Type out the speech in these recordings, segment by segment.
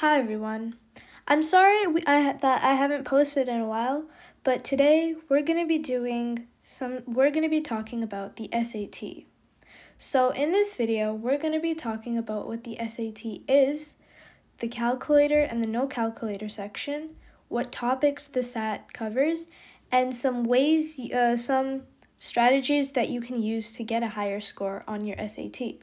Hi everyone. I'm sorry we, I, that I haven't posted in a while, but today we're going to be doing some we're going to be talking about the SAT. So in this video, we're going to be talking about what the SAT is, the calculator and the no calculator section, what topics the SAT covers, and some ways uh, some strategies that you can use to get a higher score on your SAT.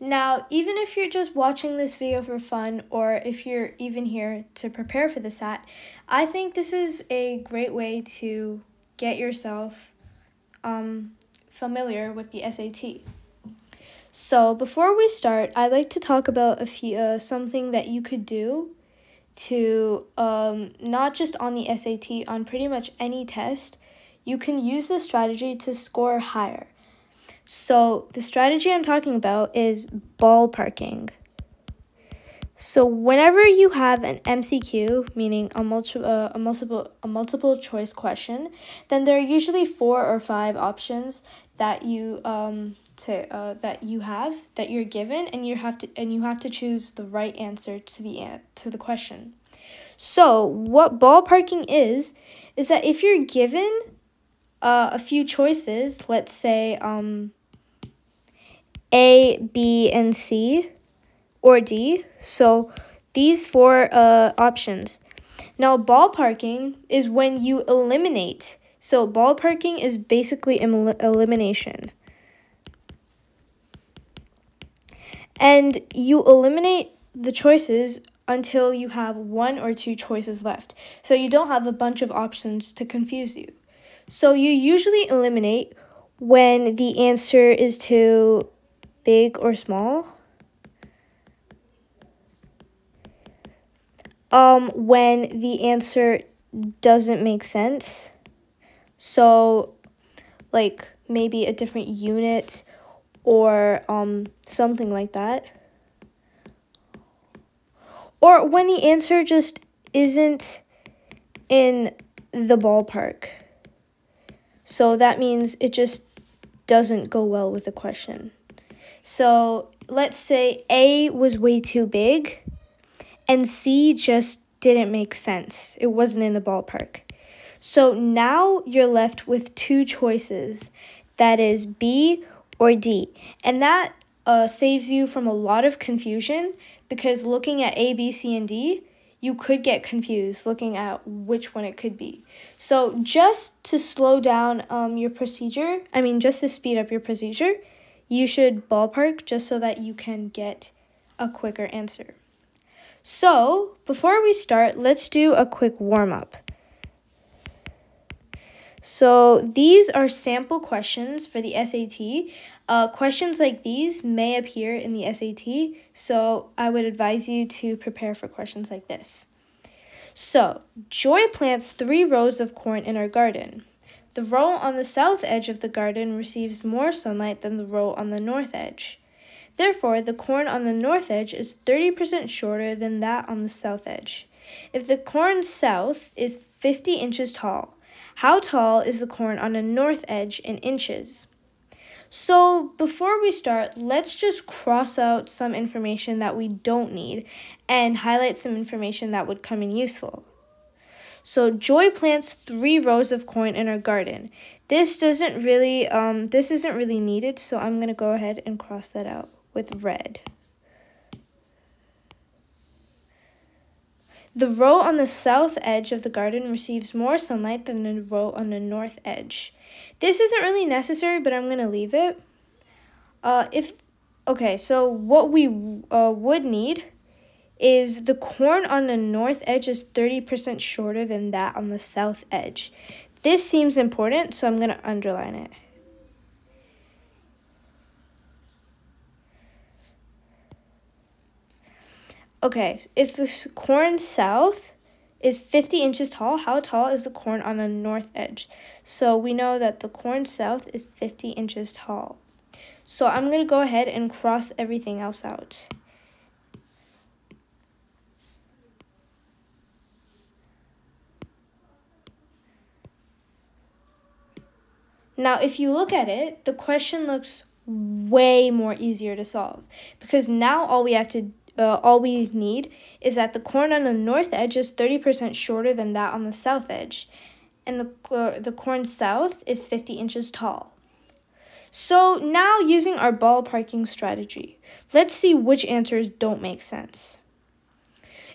Now, even if you're just watching this video for fun or if you're even here to prepare for the SAT, I think this is a great way to get yourself um, familiar with the SAT. So, before we start, I'd like to talk about a few, uh, something that you could do to um, not just on the SAT, on pretty much any test, you can use this strategy to score higher. So the strategy I'm talking about is ballparking. So whenever you have an MCQ, meaning a multiple uh, a multiple a multiple choice question, then there are usually four or five options that you um to uh, that you have that you're given and you have to and you have to choose the right answer to the an- to the question. So, what ballparking is is that if you're given uh, a few choices, let's say um a, B, and C, or D. So these four uh, options. Now, ballparking is when you eliminate. So ballparking is basically elimination. And you eliminate the choices until you have one or two choices left. So you don't have a bunch of options to confuse you. So you usually eliminate when the answer is to big or small? Um, when the answer doesn't make sense. So, like maybe a different unit or um, something like that. Or when the answer just isn't in the ballpark. So that means it just doesn't go well with the question. So let's say A was way too big and C just didn't make sense. It wasn't in the ballpark. So now you're left with two choices that is B or D. And that uh, saves you from a lot of confusion because looking at A, B, C, and D, you could get confused looking at which one it could be. So just to slow down um, your procedure, I mean, just to speed up your procedure, you should ballpark just so that you can get a quicker answer. So, before we start, let's do a quick warm up. So, these are sample questions for the SAT. Uh, questions like these may appear in the SAT, so I would advise you to prepare for questions like this. So, Joy plants three rows of corn in her garden. The row on the south edge of the garden receives more sunlight than the row on the north edge. Therefore, the corn on the north edge is 30% shorter than that on the south edge. If the corn south is 50 inches tall, how tall is the corn on the north edge in inches? So, before we start, let's just cross out some information that we don't need and highlight some information that would come in useful. So Joy plants three rows of corn in her garden. This doesn't really, um, this isn't really needed, so I'm going to go ahead and cross that out with red. The row on the south edge of the garden receives more sunlight than the row on the north edge. This isn't really necessary, but I'm going to leave it. Uh, if Okay, so what we uh, would need is the corn on the north edge is 30% shorter than that on the south edge. This seems important, so I'm going to underline it. Okay, if the corn south is 50 inches tall, how tall is the corn on the north edge? So we know that the corn south is 50 inches tall. So I'm going to go ahead and cross everything else out. Now, if you look at it, the question looks way more easier to solve because now all we have to uh, all we need is that the corn on the north edge is 30% shorter than that on the south edge, and the, uh, the corn south is 50 inches tall. So now using our ballparking strategy, let's see which answers don't make sense.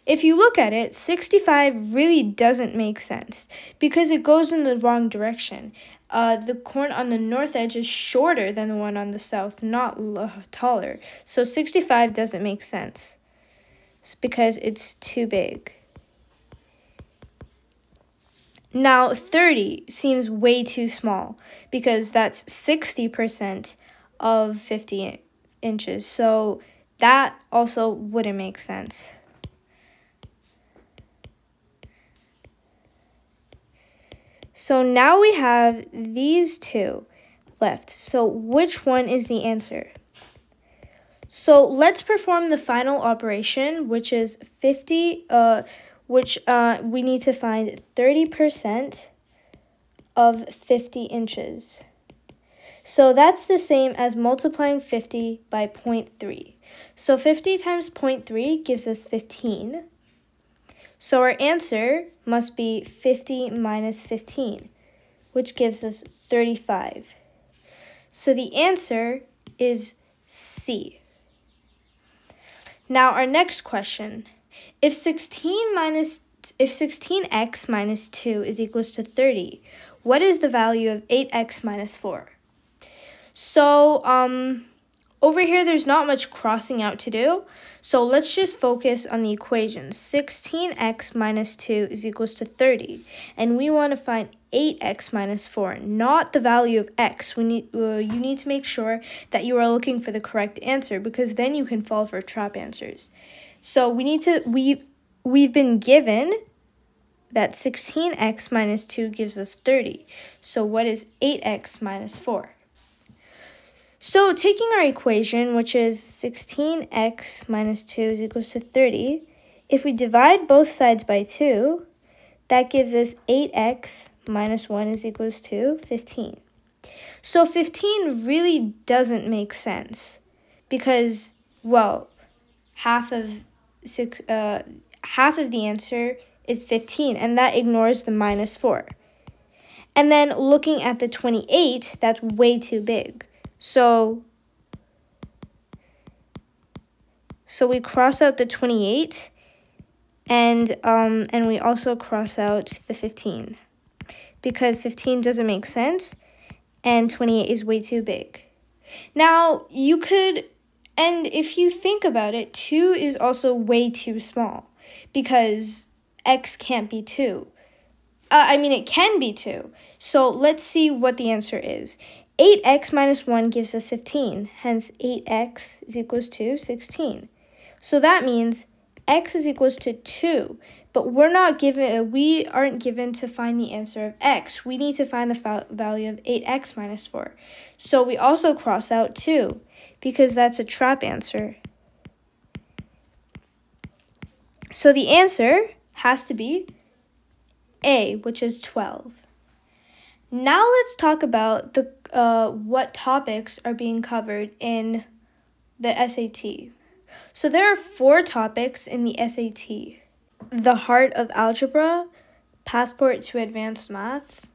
If you look at it, 65 really doesn't make sense because it goes in the wrong direction. Uh, the corn on the north edge is shorter than the one on the south, not taller. So 65 doesn't make sense it's because it's too big. Now, 30 seems way too small because that's 60% of 50 inches. So that also wouldn't make sense. So now we have these two left. So which one is the answer? So let's perform the final operation, which is 50, uh, which uh, we need to find 30% of 50 inches. So that's the same as multiplying 50 by 0.3. So 50 times 0.3 gives us 15. So our answer must be 50 minus 15, which gives us 35. So the answer is C. Now our next question. If 16 minus if 16x minus 2 is equals to 30, what is the value of 8x minus 4? So, um, over here, there's not much crossing out to do. So let's just focus on the equation. 16x minus 2 is equals to 30. And we want to find 8x minus 4, not the value of x. We need, uh, you need to make sure that you are looking for the correct answer because then you can fall for trap answers. So we need to, we've, we've been given that 16x minus 2 gives us 30. So what is 8x minus 4? So taking our equation, which is 16x minus 2 is equals to 30, if we divide both sides by 2, that gives us 8x minus 1 is equals to 15. So 15 really doesn't make sense because, well, half of six, uh, half of the answer is 15, and that ignores the minus 4. And then looking at the 28, that's way too big. So, so we cross out the 28 and um and we also cross out the 15 because 15 doesn't make sense and 28 is way too big. Now, you could and if you think about it, 2 is also way too small because x can't be 2. Uh, I mean, it can be 2. So let's see what the answer is. 8x minus 1 gives us 15, hence 8x is equals to 16. So that means x is equals to 2, but we're not given, uh, we aren't given to find the answer of x. We need to find the value of 8x minus 4. So we also cross out 2, because that's a trap answer. So the answer has to be A, which is 12. Now let's talk about the uh, what topics are being covered in the SAT. So there are four topics in the SAT. The heart of algebra, passport to advanced math,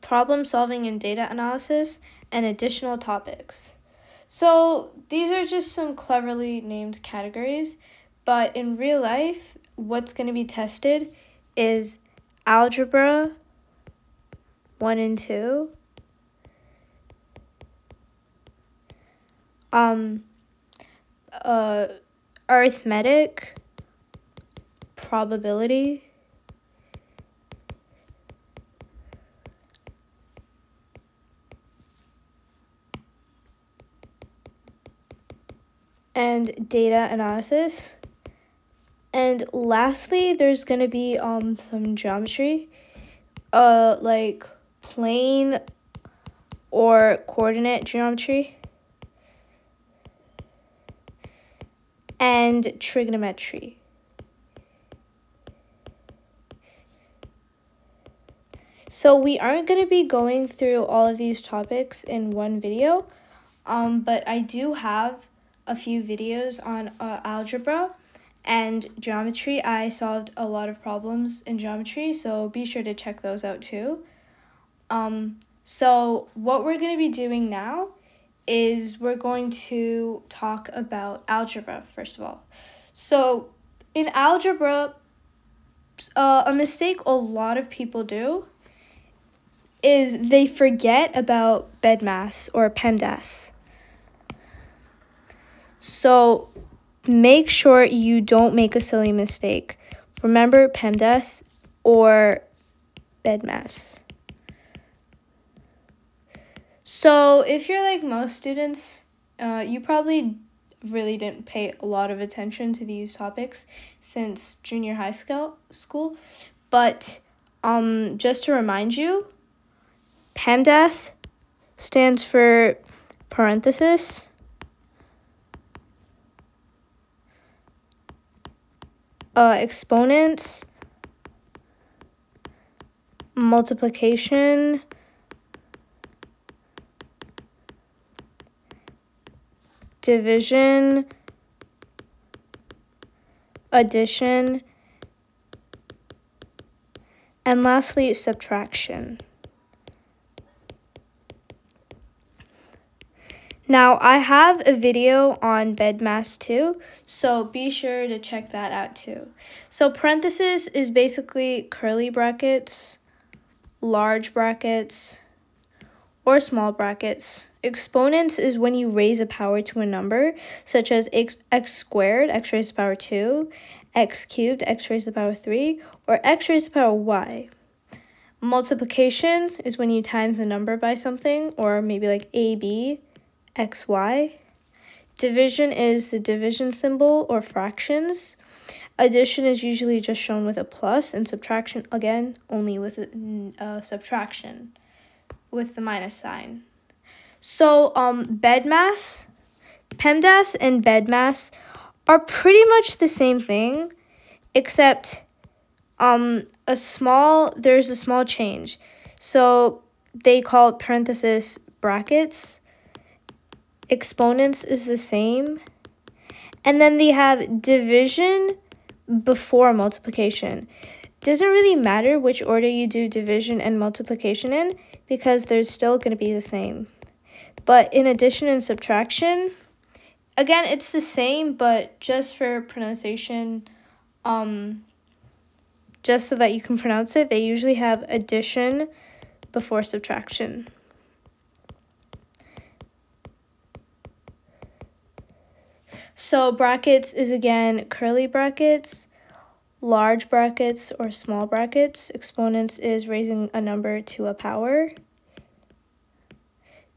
problem solving and data analysis, and additional topics. So these are just some cleverly named categories, but in real life, what's going to be tested is algebra, 1 and 2. Um, uh, arithmetic, probability, and data analysis. And lastly, there's going to be um some geometry, uh like plane or coordinate geometry, and trigonometry. So we aren't going to be going through all of these topics in one video, um, but I do have a few videos on uh, algebra and geometry. I solved a lot of problems in geometry, so be sure to check those out too. Um, so, what we're going to be doing now is we're going to talk about algebra, first of all. So, in algebra, uh, a mistake a lot of people do is they forget about BEDMAS or PEMDAS. So make sure you don't make a silly mistake. Remember PEMDAS or BEDMAS. So if you're like most students, uh, you probably really didn't pay a lot of attention to these topics since junior high school school. But um just to remind you PEMDAS stands for parenthesis. Uh, exponents. Multiplication division, addition, and lastly, subtraction. Now, I have a video on BEDMAS too, so be sure to check that out too. So parenthesis is basically curly brackets, large brackets, or small brackets. Exponents is when you raise a power to a number, such as x, x squared, x raised to the power 2, x cubed, x raised to the power 3, or x raised to the power y. Multiplication is when you times the number by something, or maybe like ab, xy. Division is the division symbol or fractions. Addition is usually just shown with a plus, and subtraction, again, only with a uh, subtraction, with the minus sign. So, um, BEDMAS, PEMDAS, and BEDMAS are pretty much the same thing, except um, a small, there's a small change. So, they call it parenthesis brackets. Exponents is the same. And then they have division before multiplication. Doesn't really matter which order you do division and multiplication in because they're still going to be the same. But in addition and subtraction, again, it's the same, but just for pronunciation, um, just so that you can pronounce it, they usually have addition before subtraction. So brackets is again curly brackets, large brackets or small brackets. Exponents is raising a number to a power.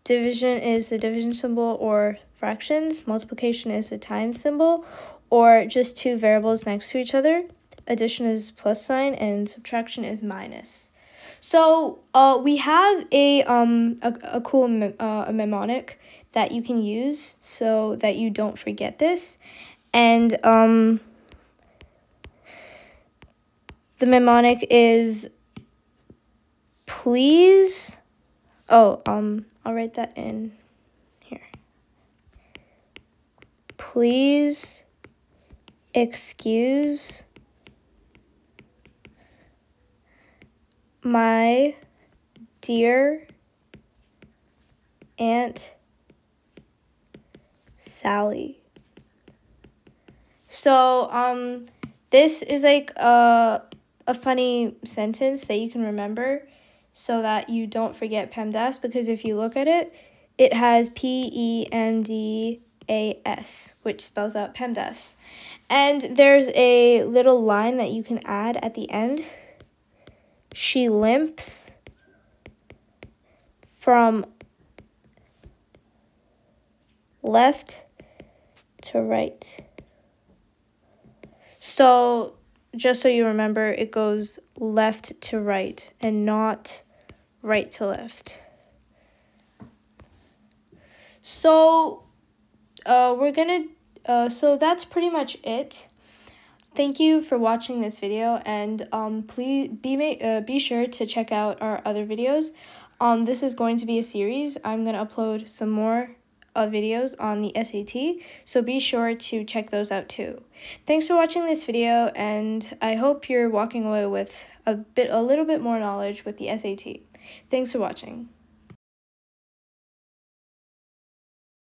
Division is the division symbol or fractions. Multiplication is the times symbol or just two variables next to each other. Addition is plus sign and subtraction is minus. So uh, we have a, um, a, a cool uh, a mnemonic that you can use so that you don't forget this. And um, the mnemonic is please Oh, um, I'll write that in here. Please excuse my dear Aunt Sally. So, um, this is like a, a funny sentence that you can remember so that you don't forget PEMDAS because if you look at it, it has P E M D A S, which spells out PEMDAS. And there's a little line that you can add at the end. She limps from left to right. So just so you remember, it goes left to right and not right to left. So, uh, we're gonna, uh, so that's pretty much it. Thank you for watching this video and um, please be, ma- uh, be sure to check out our other videos. Um, this is going to be a series. I'm to upload some more uh, videos on the SAT, so be sure to check those out too. Thanks for watching this video, and I hope you're walking away with a bit, a little bit more knowledge with the SAT. Thanks for watching.